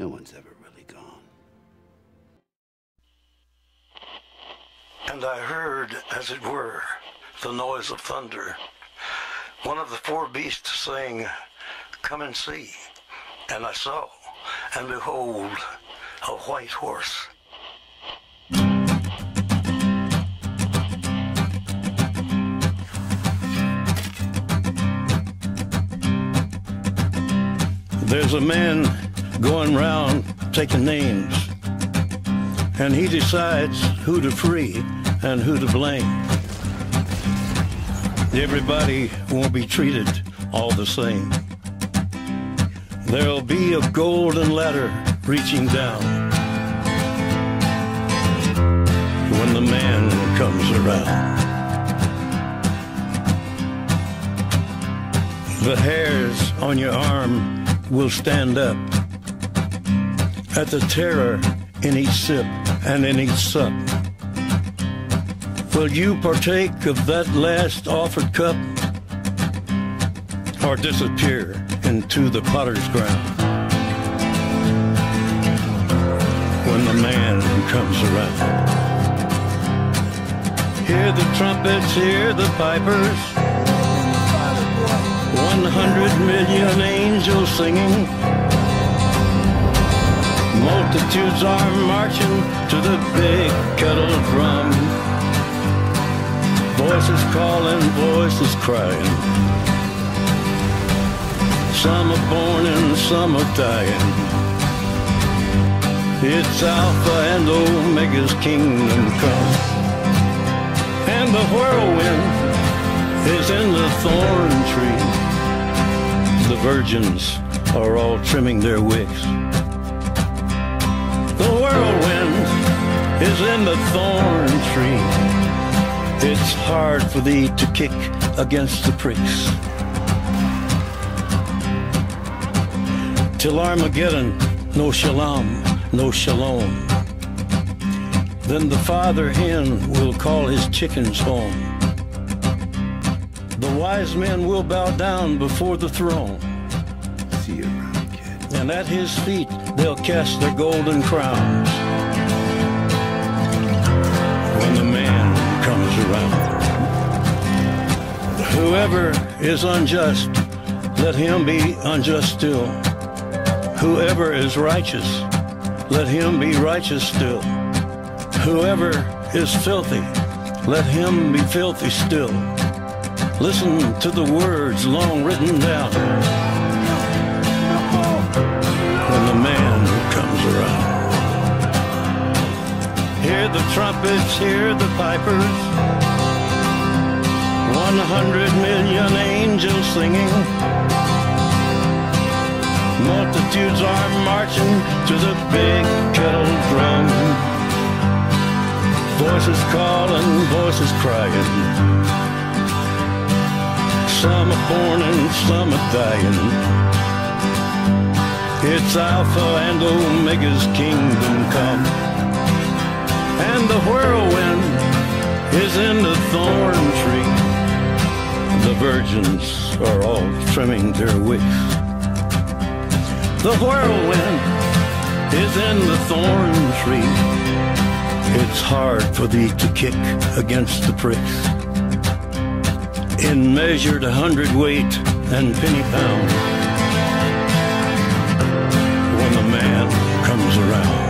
No one's ever really gone. And I heard, as it were, the noise of thunder. One of the four beasts saying, Come and see. And I saw, and behold, a white horse. There's a man going round taking names, and he decides who to free and who to blame. Everybody won't be treated all the same. There'll be a golden ladder reaching down when the man comes around. The hairs on your arm will stand up at the terror in each sip and in each sup. Will you partake of that last offered cup or disappear into the potter's ground when the man comes around? Hear the trumpets, hear the pipers. One hundred million angels singing. Multitudes are marching to the big kettle drum. Voices calling, voices crying. Some are born and some are dying. It's Alpha and Omega's kingdom come. And the whirlwind is in the thorn tree. The virgins are all trimming their wicks. The whirlwind is in the thorn tree. It's hard for thee to kick against the pricks. Till Armageddon, no shalom, no shalom. Then the father hen will call his chickens home. The wise men will bow down before the throne. See you around. And at his feet they'll cast their golden crowns. When the man comes around. Whoever is unjust, let him be unjust still. Whoever is righteous, let him be righteous still. Whoever is filthy, let him be filthy still. Listen to the words long written down the man who comes around. Hear the trumpets, hear the pipers. One hundred million angels singing. Multitudes are marching to the big kettle drum. Voices calling, voices crying. Some are born and some are dying. It's Alpha and Omega's kingdom come. And the whirlwind is in the thorn tree. The virgins are all trimming their wicks. The whirlwind is in the thorn tree. It's hard for thee to kick against the pricks. In measured hundredweight and penny pound. comes around.